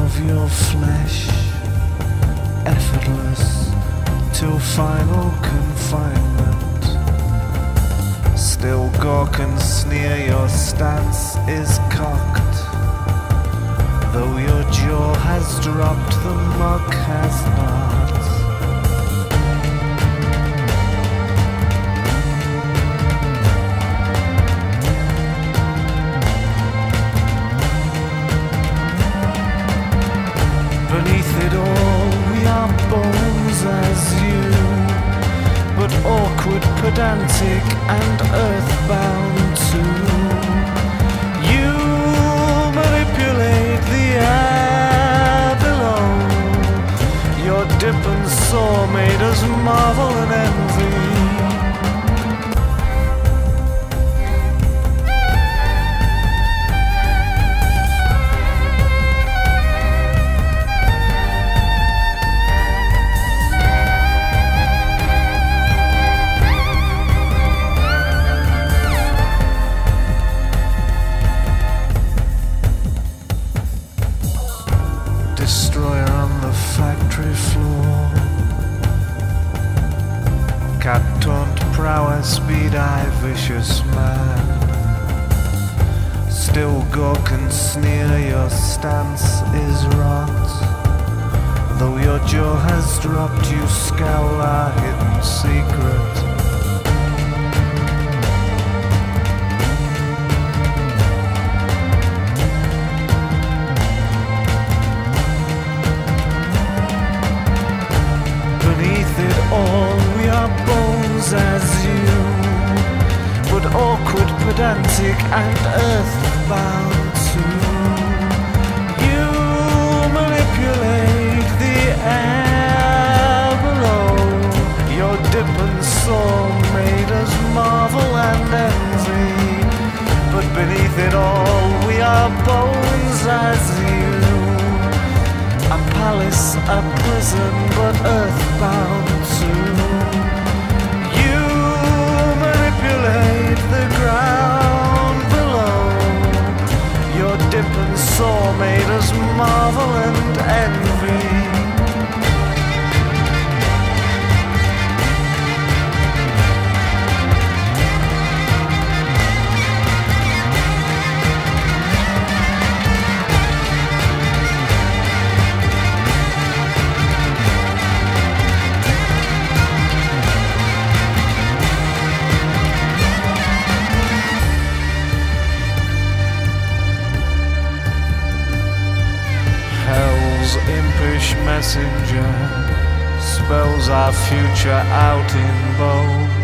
of your flesh, effortless till final confinement. Still gawk and sneer, your stance is cocked. Though your jaw has dropped, the muck has not. Awkward, pedantic, and earthbound too. You manipulate the air below. Your dip and saw made us marvel destroyer on the factory floor. Cat taunt prowess, speed eye, vicious man. Still gawk and sneer, your stance is rot. Though your jaw has dropped, you scowl our hidden secret. As you, but awkward, pedantic, and earthbound too. You manipulate the air below. Your dip and saw made us marvel and envy, but beneath it all, we are bones as you. A palace, a prison, but earthbound marvel and envy. Messenger spells our future out in bold.